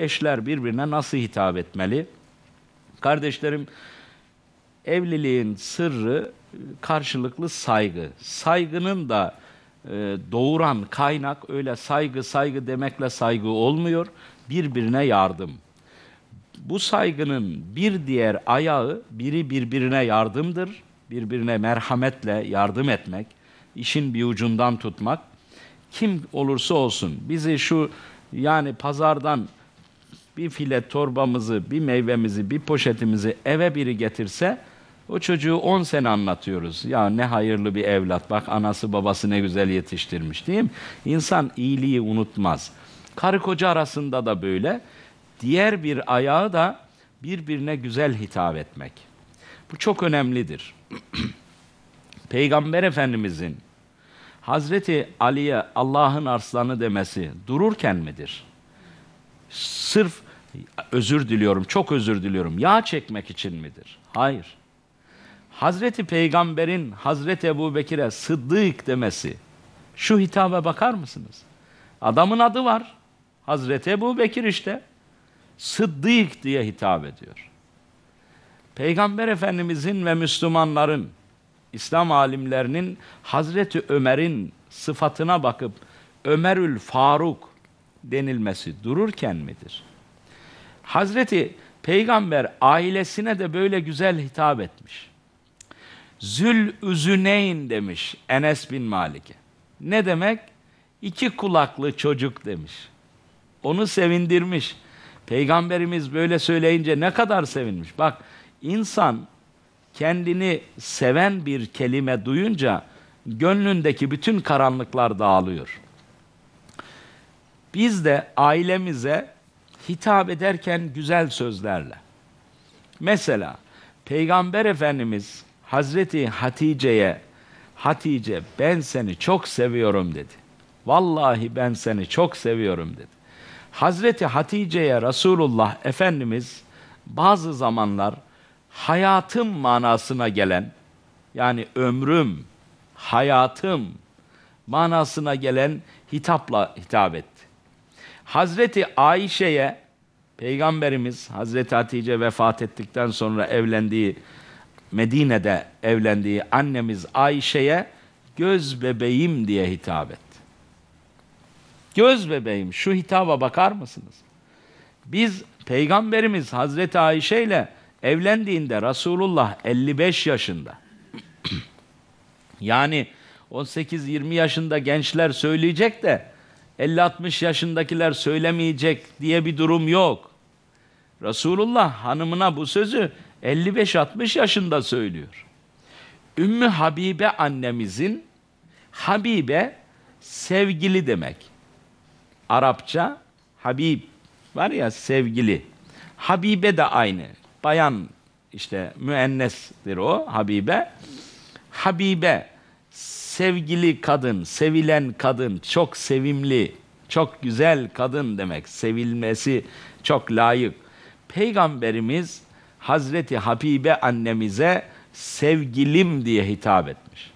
eşler birbirine nasıl hitap etmeli? Kardeşlerim, evliliğin sırrı karşılıklı saygı. Saygının da e, doğuran kaynak öyle saygı saygı demekle saygı olmuyor. Birbirine yardım. Bu saygının bir diğer ayağı biri birbirine yardımdır. Birbirine merhametle yardım etmek, işin bir ucundan tutmak. Kim olursa olsun bizi şu yani pazardan bir file torbamızı, bir meyvemizi, bir poşetimizi eve biri getirse o çocuğu 10 sene anlatıyoruz. Ya ne hayırlı bir evlat. Bak anası babası ne güzel yetiştirmiş değil mi? İnsan iyiliği unutmaz. Karı koca arasında da böyle. Diğer bir ayağı da birbirine güzel hitap etmek. Bu çok önemlidir. Peygamber Efendimizin Hazreti Ali'ye Allah'ın arslanı demesi dururken midir? Sırf özür diliyorum, çok özür diliyorum. Yağ çekmek için midir? Hayır. Hazreti Peygamber'in Hazreti Ebu Bekir'e Sıddık demesi, şu hitabe bakar mısınız? Adamın adı var. Hazreti Ebu Bekir işte. Sıddık diye hitap ediyor. Peygamber Efendimizin ve Müslümanların, İslam alimlerinin Hazreti Ömer'in sıfatına bakıp Ömerül Faruk denilmesi dururken midir? Hazreti Peygamber ailesine de böyle güzel hitap etmiş. Zül Üzüneyn demiş Enes bin Malik'e. Ne demek? İki kulaklı çocuk demiş. Onu sevindirmiş. Peygamberimiz böyle söyleyince ne kadar sevinmiş. Bak insan kendini seven bir kelime duyunca gönlündeki bütün karanlıklar dağılıyor. Biz de ailemize hitap ederken güzel sözlerle. Mesela Peygamber Efendimiz Hazreti Hatice'ye Hatice ben seni çok seviyorum dedi. Vallahi ben seni çok seviyorum dedi. Hazreti Hatice'ye Resulullah Efendimiz bazı zamanlar hayatım manasına gelen yani ömrüm, hayatım manasına gelen hitapla hitap etti. Hazreti Ayşe'ye Peygamberimiz Hazreti Hatice vefat ettikten sonra evlendiği Medine'de evlendiği annemiz Ayşe'ye göz bebeğim diye hitap etti. Göz bebeğim şu hitaba bakar mısınız? Biz Peygamberimiz Hazreti Ayşe ile evlendiğinde Resulullah 55 yaşında. yani 18-20 yaşında gençler söyleyecek de 50-60 yaşındakiler söylemeyecek diye bir durum yok. Resulullah hanımına bu sözü 55-60 yaşında söylüyor. Ümmü Habibe annemizin Habibe sevgili demek. Arapça Habib var ya sevgili. Habibe de aynı. Bayan işte müennestir o Habibe. Habibe sevgili kadın, sevilen kadın, çok sevimli, çok güzel kadın demek. Sevilmesi çok layık. Peygamberimiz Hazreti Habibe annemize sevgilim diye hitap etmiş.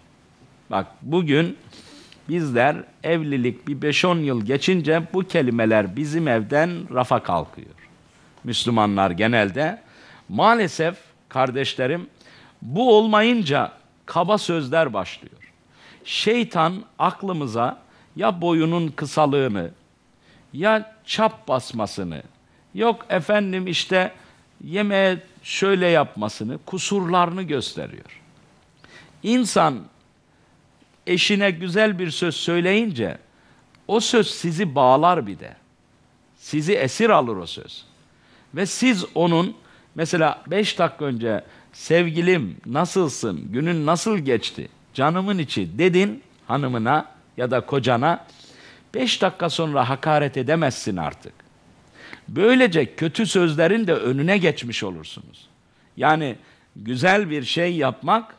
Bak bugün bizler evlilik bir 5-10 yıl geçince bu kelimeler bizim evden rafa kalkıyor. Müslümanlar genelde. Maalesef kardeşlerim bu olmayınca kaba sözler başlıyor. Şeytan aklımıza ya boyunun kısalığını ya çap basmasını yok efendim işte yemeğe şöyle yapmasını, kusurlarını gösteriyor. İnsan eşine güzel bir söz söyleyince o söz sizi bağlar bir de. Sizi esir alır o söz. Ve siz onun mesela beş dakika önce sevgilim nasılsın, günün nasıl geçti, canımın içi dedin hanımına ya da kocana beş dakika sonra hakaret edemezsin artık. Böylece kötü sözlerin de önüne geçmiş olursunuz. Yani güzel bir şey yapmak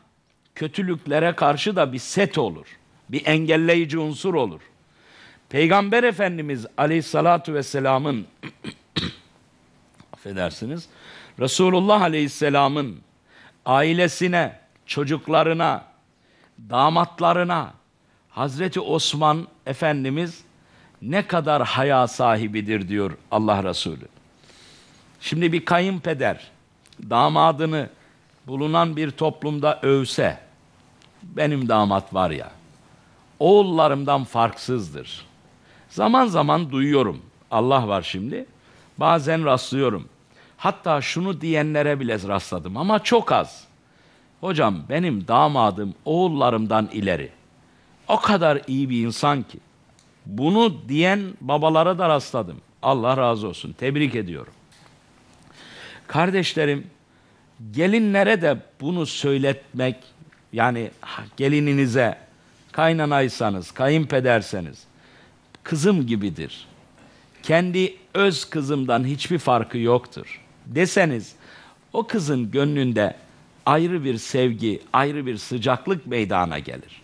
kötülüklere karşı da bir set olur. Bir engelleyici unsur olur. Peygamber Efendimiz Aleyhissalatu vesselamın affedersiniz Resulullah Aleyhisselam'ın ailesine, çocuklarına, damatlarına Hazreti Osman Efendimiz ne kadar haya sahibidir diyor Allah Resulü. Şimdi bir kayınpeder damadını bulunan bir toplumda övse, benim damat var ya, oğullarımdan farksızdır. Zaman zaman duyuyorum, Allah var şimdi, bazen rastlıyorum. Hatta şunu diyenlere bile rastladım ama çok az. Hocam benim damadım oğullarımdan ileri. O kadar iyi bir insan ki. Bunu diyen babalara da rastladım. Allah razı olsun. Tebrik ediyorum. Kardeşlerim, gelinlere de bunu söyletmek, yani gelininize, kaynanaysanız, kayınpederseniz, kızım gibidir. Kendi öz kızımdan hiçbir farkı yoktur. Deseniz, o kızın gönlünde ayrı bir sevgi, ayrı bir sıcaklık meydana gelir.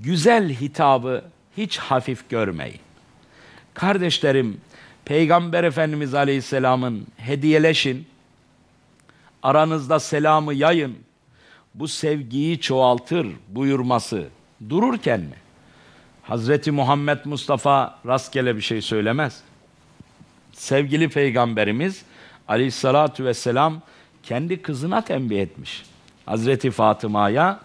Güzel hitabı hiç hafif görmeyin. Kardeşlerim, Peygamber Efendimiz Aleyhisselam'ın hediyeleşin, aranızda selamı yayın, bu sevgiyi çoğaltır buyurması dururken mi? Hazreti Muhammed Mustafa rastgele bir şey söylemez. Sevgili Peygamberimiz Aleyhisselatü Vesselam kendi kızına tembih etmiş. Hazreti Fatıma'ya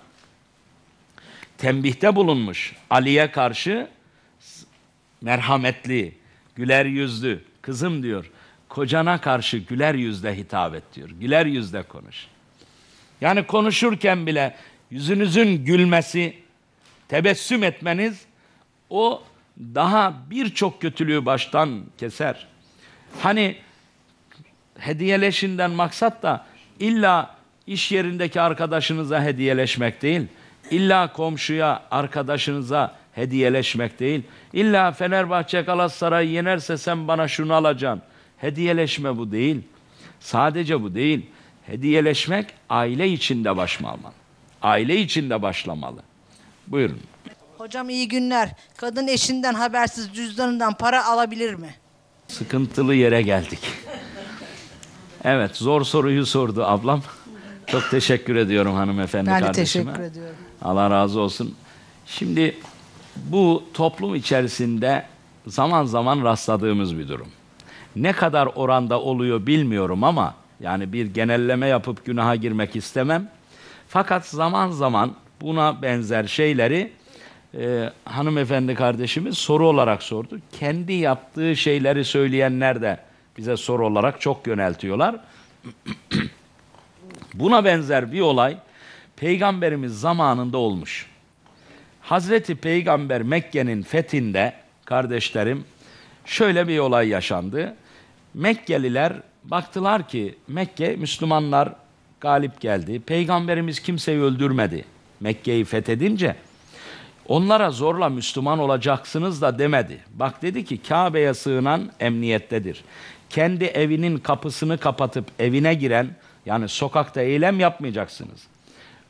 tembihte bulunmuş. Ali'ye karşı merhametli, güler yüzlü, kızım diyor. Kocana karşı güler yüzle hitap et diyor. Güler yüzle konuş. Yani konuşurken bile yüzünüzün gülmesi, tebessüm etmeniz o daha birçok kötülüğü baştan keser. Hani hediyeleşinden maksat da illa iş yerindeki arkadaşınıza hediyeleşmek değil. İlla komşuya, arkadaşınıza hediyeleşmek değil. İlla Fenerbahçe Galatasaray yenerse sen bana şunu alacaksın. Hediyeleşme bu değil. Sadece bu değil. Hediyeleşmek aile içinde başlamalı. Aile içinde başlamalı. Buyurun. Hocam iyi günler. Kadın eşinden habersiz cüzdanından para alabilir mi? Sıkıntılı yere geldik. Evet, zor soruyu sordu ablam. Çok teşekkür ediyorum hanımefendi Ben de kardeşime. teşekkür ediyorum. Allah razı olsun. Şimdi bu toplum içerisinde zaman zaman rastladığımız bir durum. Ne kadar oranda oluyor bilmiyorum ama yani bir genelleme yapıp günaha girmek istemem. Fakat zaman zaman buna benzer şeyleri e, hanımefendi kardeşimiz soru olarak sordu. Kendi yaptığı şeyleri söyleyenler de bize soru olarak çok yöneltiyorlar. Buna benzer bir olay Peygamberimiz zamanında olmuş. Hazreti Peygamber Mekke'nin fethinde kardeşlerim şöyle bir olay yaşandı. Mekkeliler baktılar ki Mekke Müslümanlar galip geldi. Peygamberimiz kimseyi öldürmedi. Mekke'yi fethedince onlara zorla Müslüman olacaksınız da demedi. Bak dedi ki Kabe'ye sığınan emniyettedir. Kendi evinin kapısını kapatıp evine giren yani sokakta eylem yapmayacaksınız.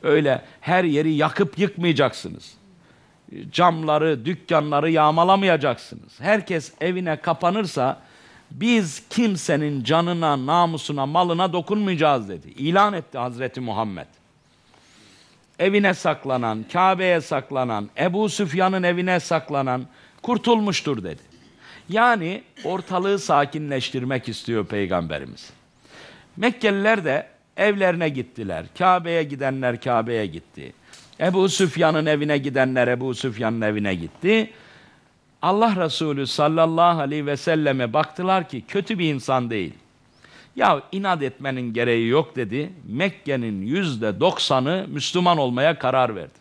Öyle her yeri yakıp yıkmayacaksınız. Camları, dükkanları yağmalamayacaksınız. Herkes evine kapanırsa biz kimsenin canına, namusuna, malına dokunmayacağız dedi. İlan etti Hazreti Muhammed. Evine saklanan, Kabe'ye saklanan, Ebu Süfyan'ın evine saklanan kurtulmuştur dedi. Yani ortalığı sakinleştirmek istiyor Peygamberimiz. Mekkeliler de evlerine gittiler. Kabe'ye gidenler Kabe'ye gitti. Ebu Süfyan'ın evine gidenler Ebu Süfyan'ın evine gitti. Allah Resulü sallallahu aleyhi ve selleme baktılar ki kötü bir insan değil. Ya inat etmenin gereği yok dedi. Mekke'nin yüzde doksanı Müslüman olmaya karar verdi.